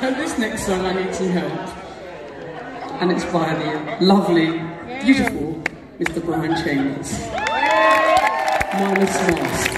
So this next song, I Need Some Help. And it's by the lovely, beautiful Mr. Brian Chambers. Minus Mask.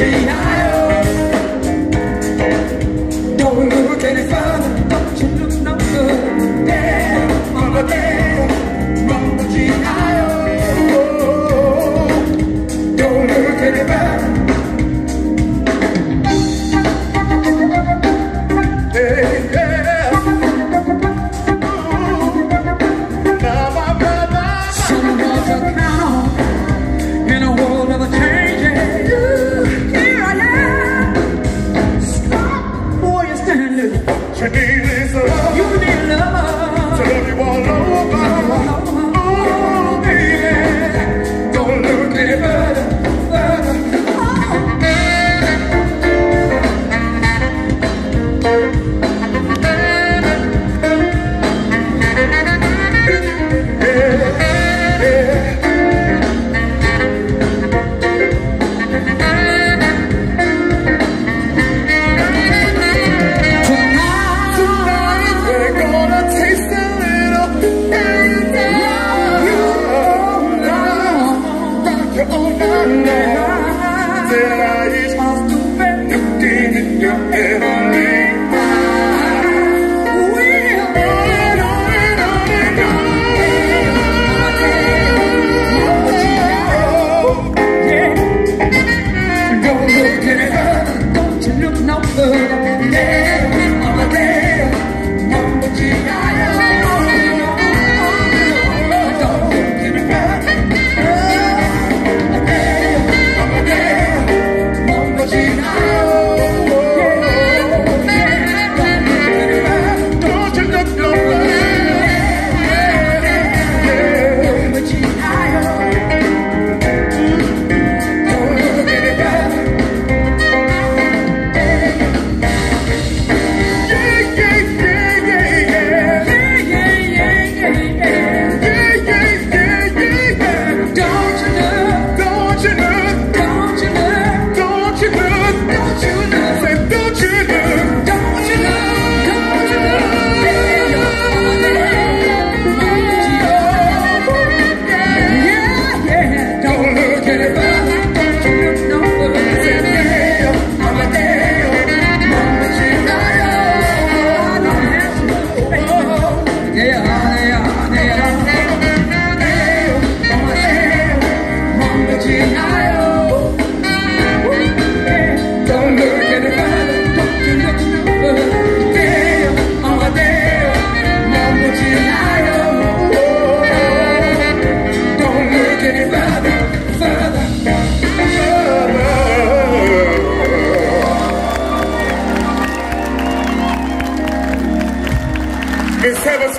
heavenly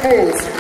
the